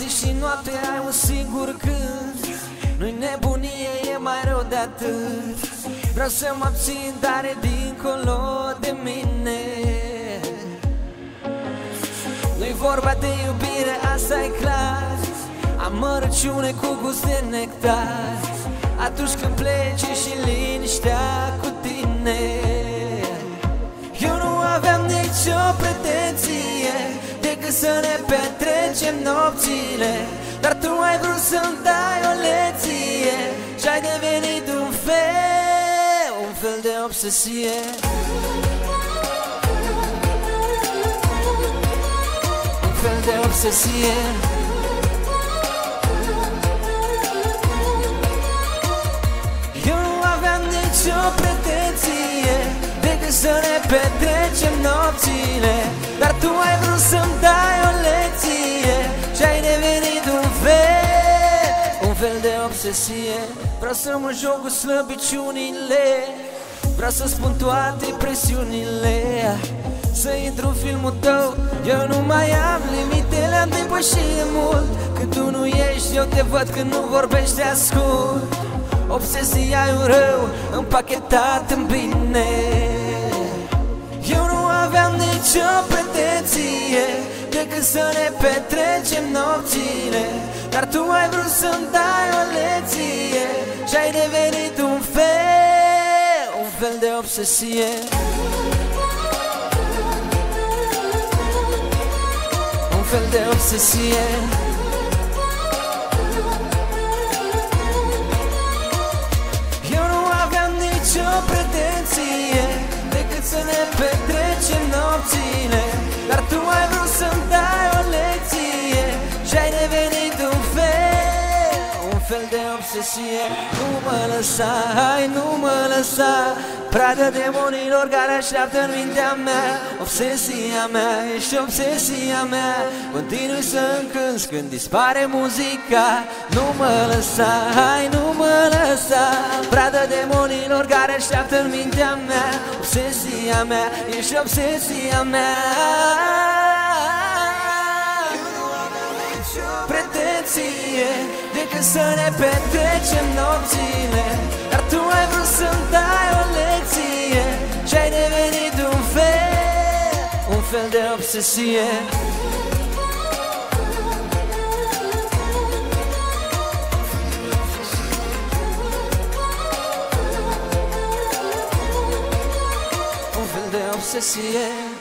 ai un singur cânt Nu-i nebunie, e mai rău de atât. Vreau să mă abțin tare dincolo de mine. Nu-i vorba de iubire, asta e clar. Amărăciune cu gust de nectar. Atunci când pleci și liniștea cu tine. Eu nu aveam nicio pretenție. Decât să ne petrecem nopțile Dar tu ai vrut să-mi dai o lecție Și-ai devenit un fel, un fel de obsesie. Un fel de obsesie. Eu nu aveam nicio pretenție Decât să ne petrecem nopțile obsesie Vreau să mă joc cu slăbiciunile. Vreau să spun toate presiunile. Să intru în filmul tău Eu nu mai am limite Le-am depășit de mult. Când tu nu ești Eu te văd când nu vorbești Te ascult. Obsesia e un rău Împachetat în bine. Eu nu aveam nicio pretenție Decât să ne petrecem nopțile Dar tu ai vrut să-mi dai o lecție Și ai devenit un fel Un fel de obsesie. Un fel de obsesie. Eu nu aveam nicio pretenție Decât să ne petrecem fel de obsesie. Nu mă lăsa, hai nu mă lăsa. Pradă demonilor care așteaptă în mintea mea. Obsesia mea, ești obsesia mea. Continui să încânți când dispare muzica. Nu mă lăsa, hai nu mă lăsa. Pradă demonilor care așteaptă în mintea mea. Obsesia mea, ești obsesia mea să ne petrecem nopțile Dar tu ai vrut să-mi dai o lecție Și ai devenit un fel Un fel de obsesie. Un fel de obsesie